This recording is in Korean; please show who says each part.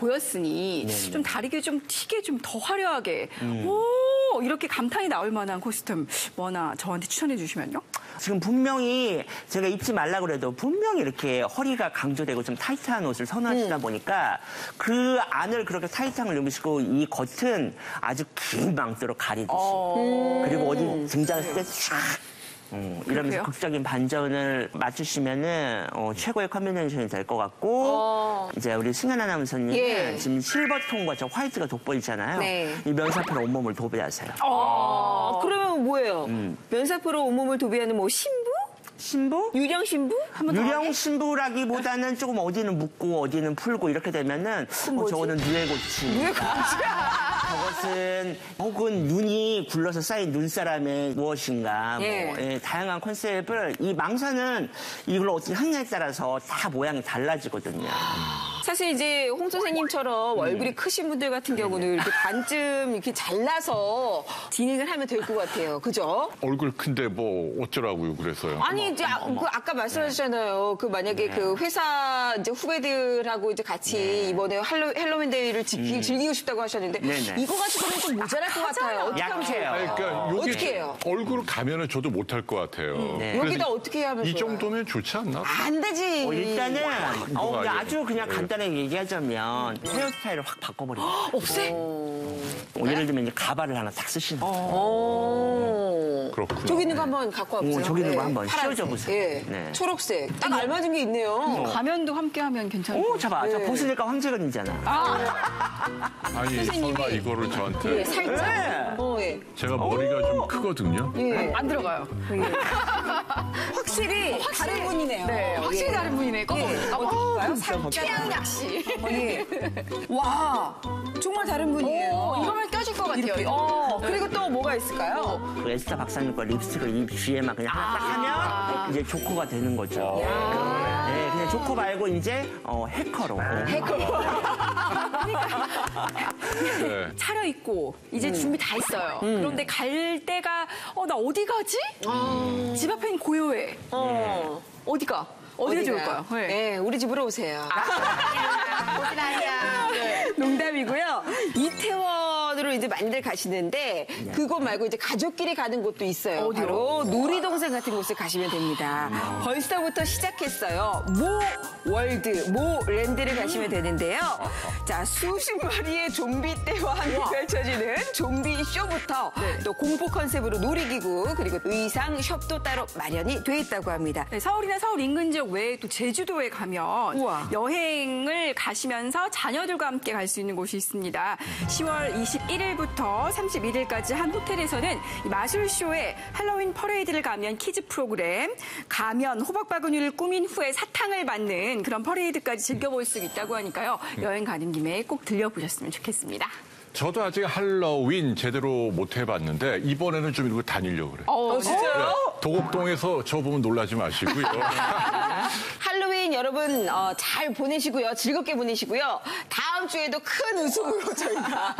Speaker 1: 보였으니
Speaker 2: 네,
Speaker 1: 좀 다르게 좀 튀게 좀 더 화려하게
Speaker 2: 음.
Speaker 1: 오 이렇게 감탄이 나올 만한 costume 뭐나 저한테 추천해 주시면요.
Speaker 2: 지금 분명히 제가 입지 말라 그래도 분명히 이렇게 허리가 강조되고 좀 타이트한 옷을 선호하시다
Speaker 1: 음.
Speaker 2: 보니까 그 안을 그렇게 타이트한 걸 입으시고 이 겉은 아주 긴 망토로 가리듯이
Speaker 1: 어.
Speaker 2: 그리고 어디 등장했을 때 쫙. 어, 이러면서
Speaker 1: 그렇게요?
Speaker 2: 극적인 반전을 맞추시면은 어, 최고의 콤비네이션이 될 것 같고 이제 우리 승현 아나운서님은
Speaker 3: 예.
Speaker 2: 지금 silver tone과 저 화이트가 돋보이잖아요.
Speaker 3: 네.
Speaker 2: 이 면사포로 온몸을 도배하세요.
Speaker 3: 아, 그러면 뭐예요?
Speaker 2: 음.
Speaker 3: 면사포로 온몸을 도배하는 뭐 신부?
Speaker 2: 신부?
Speaker 3: 유령 신부?
Speaker 2: 유령 신부라기보다는 조금 어디는 묶고 어디는 풀고 이렇게 되면은 어,
Speaker 3: 뭐지?
Speaker 2: 저거는 누에고치. 저것은 혹은 눈이 굴러서 쌓인 눈사람의 무엇인가 뭐
Speaker 3: 예.
Speaker 2: 예, 다양한 컨셉을 이 망사는 이걸 어떻게 하느냐에 따라서 다 모양이 달라지거든요.
Speaker 3: 사실 이제 홍 선생님처럼
Speaker 2: 음.
Speaker 3: 얼굴이 크신 분들 같은 경우는 이렇게 반쯤 이렇게 잘라서 진행을 하면 될 것 같아요. 그죠?
Speaker 4: 얼굴 큰데 뭐 어쩌라고요 그래서요.
Speaker 3: 아니 이제 아, 그 아까 말씀하셨잖아요. 그 만약에
Speaker 2: 네.
Speaker 3: 그 회사 이제 후배들하고 이제 같이 이번에 할로, 헬로윈 데이를 즐기, 즐기고 싶다고 하셨는데
Speaker 2: 음. 네네.
Speaker 3: 이거 가지고는 좀 모자랄 것 같아요. 어떻게 하면. 좋을까요?
Speaker 4: 그러니까
Speaker 3: 어떻게 해요?
Speaker 4: 얼굴을 가면은 저도 못 할 것 같아요.
Speaker 2: 네.
Speaker 4: 그래서
Speaker 3: 여기다 어떻게 하면
Speaker 4: 이
Speaker 3: 좋아요?
Speaker 4: 정도면 좋지 않나?
Speaker 3: 안 되지.
Speaker 2: 어, 일단은 어,
Speaker 4: 뭐가
Speaker 2: 그냥
Speaker 4: 아니에요.
Speaker 2: 아주 그냥
Speaker 4: 네.
Speaker 2: 간단하게 얘기하자면 헤어스타일을 확 바꿔버려요.
Speaker 3: 없애?
Speaker 2: 어, 예를 들면 이제 가발을 하나 딱 쓰시는 거예요.
Speaker 3: 오.
Speaker 4: 그렇구나.
Speaker 3: 저기 있는 거 한번 갖고 와보세요.
Speaker 2: 오, 저기 있는 거 한번
Speaker 3: 파란색.
Speaker 2: 씌워줘 보세요.
Speaker 3: 예.
Speaker 2: 네.
Speaker 3: 초록색. 딱 알맞은 게 있네요.
Speaker 1: 가면도 함께 하면 괜찮고.
Speaker 2: 오, 잡아. 저
Speaker 3: 네.
Speaker 2: 벗으니까 황재건이잖아.
Speaker 4: 아니 설마 이거를 저한테
Speaker 3: 예, 살짝.
Speaker 2: 네.
Speaker 3: 어, 예.
Speaker 4: 제가 머리가 좀 크거든요.
Speaker 3: 예.
Speaker 1: 안 들어가요.
Speaker 3: 확실히 다른 분이네요.
Speaker 1: 네, 확실히 다른 분이네. 꺼볼까요?
Speaker 3: 어,
Speaker 1: 살짝 태양약시.
Speaker 3: 예. 와, 정말 다른 분이에요.
Speaker 1: 이거면 껴질 것 같아요.
Speaker 3: 이렇게. 어, 그리고 또 뭐가 있을까요?
Speaker 2: 그 에스타 박사님 거 립스틱을 입 뒤에만 그냥 하나 딱 하면 이제 조커가 되는 거죠. 조커 말고 이제 어, 해커로.
Speaker 4: 네.
Speaker 1: 차려입고 이제
Speaker 3: 음.
Speaker 1: 준비 다 했어요. 그런데 갈 때가 어 나 어디 가지? 집 앞엔 고요해.
Speaker 3: 어.
Speaker 1: 어디가? 어디가? 좋을까요? 네.
Speaker 3: 네, 우리 집으로 오세요. 농담이고요. 이태원 으로 이제 많이들 가시는데 그곳 말고 이제 가족끼리 가는 곳도 있어요.
Speaker 1: 어디요?
Speaker 3: 바로 놀이동산 같은 곳을 가시면 됩니다. 벌써부터 시작했어요. 모 월드, 모 랜드를 가시면 되는데요. 자, 수십 마리의 좀비 떼와 함께 펼쳐지는 좀비 쇼부터 또 공포 컨셉으로 놀이기구 그리고 의상 숍도 따로 마련이 돼 있다고 합니다.
Speaker 1: 네, 서울이나 서울 인근 지역 외에 또 제주도에 가면
Speaker 3: 우와.
Speaker 1: 여행을 가시면서 자녀들과 함께 갈 수 있는 곳이 있습니다. 10월 21일 부터 31일까지 한 호텔에서는 이 마술쇼에 할로윈 퍼레이드를 가면 kids 프로그램, 가면 호박바구니를 꾸민 후에 사탕을 받는 그런 퍼레이드까지 즐겨볼 수 있다고 하니까요. 여행 가는 김에 꼭 들려보셨으면 좋겠습니다.
Speaker 4: 저도 아직 할로윈 제대로 못 해봤는데 이번에는 좀 이러고 다니려고 그래요.
Speaker 1: 어,
Speaker 3: 진짜요?
Speaker 4: 도곡동에서 저 보면 놀라지 마시고요.
Speaker 3: 할로윈 여러분 어, 잘 보내시고요. 즐겁게 보내시고요. 다음 주에도 큰 웃음으로 저희가